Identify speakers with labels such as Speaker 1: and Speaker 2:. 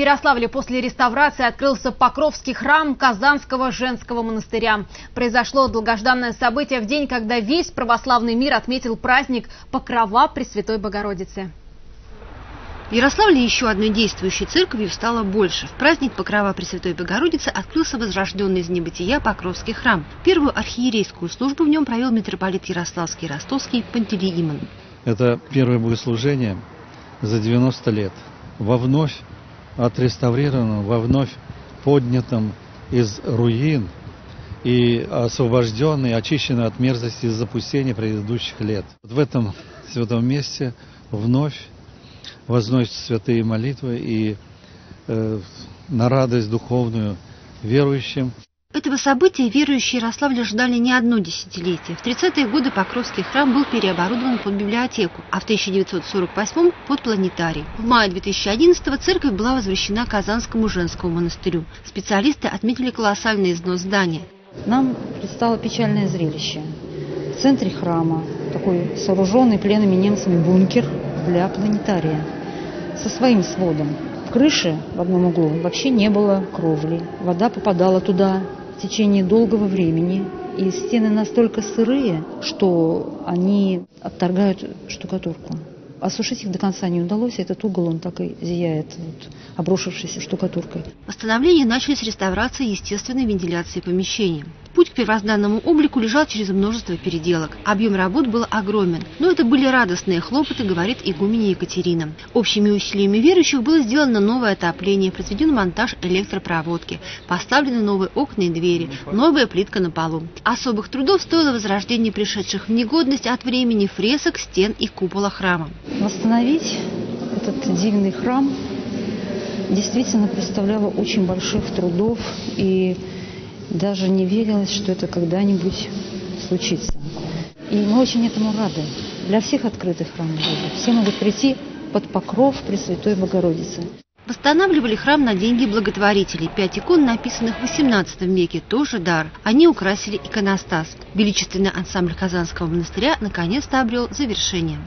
Speaker 1: Ярославле после реставрации открылся Покровский храм Казанского женского монастыря. Произошло долгожданное событие в день, когда весь православный мир отметил праздник Покрова Пресвятой Богородицы.
Speaker 2: В Ярославле еще одной действующей церковью стало больше. В праздник Покрова Пресвятой Богородицы открылся возрожденный из небытия Покровский храм. Первую архиерейскую службу в нем провел митрополит Ярославский и Ростовский Пантелеимон.
Speaker 3: Это первое богослужение за 90 лет во вновь отреставрированном, во вновь поднятом из руин и освобожденный, очищенный от мерзости и запустения предыдущих лет. В этом святом месте вновь возносятся святые молитвы и э, на радость духовную верующим.
Speaker 2: Этого события верующие Ярославля ждали не одно десятилетие. В 30-е годы Покровский храм был переоборудован под библиотеку, а в 1948 под планетарий. В мае 2011 церковь была возвращена Казанскому женскому монастырю. Специалисты отметили колоссальный износ здания.
Speaker 4: Нам предстало печальное зрелище. В центре храма такой сооруженный пленными немцами бункер для планетария со своим сводом. В крыше в одном углу вообще не было кровли. Вода попадала туда в течение долгого времени, и стены настолько сырые, что они отторгают штукатурку. Осушить их до конца не удалось, этот угол, он так и зияет вот, обрушившейся штукатуркой.
Speaker 2: Восстановление начали с реставрации естественной вентиляции помещения. Путь к первозданному облику лежал через множество переделок. Объем работ был огромен, но это были радостные хлопоты, говорит игуменя Екатерина. Общими усилиями верующих было сделано новое отопление, произведен монтаж электропроводки, поставлены новые окна и двери, новая плитка на полу. Особых трудов стоило возрождение пришедших в негодность от времени фресок, стен и купола храма.
Speaker 4: Восстановить этот дивный храм действительно представляло очень больших трудов и даже не верилось, что это когда-нибудь случится. И мы очень этому рады. Для всех открытых храмов Божьих. Все могут прийти под покров Пресвятой Богородицы.
Speaker 2: Восстанавливали храм на деньги благотворителей. Пять икон, написанных в XVIII веке, тоже дар. Они украсили иконостас. Величественный ансамбль Казанского монастыря наконец-то обрел завершение.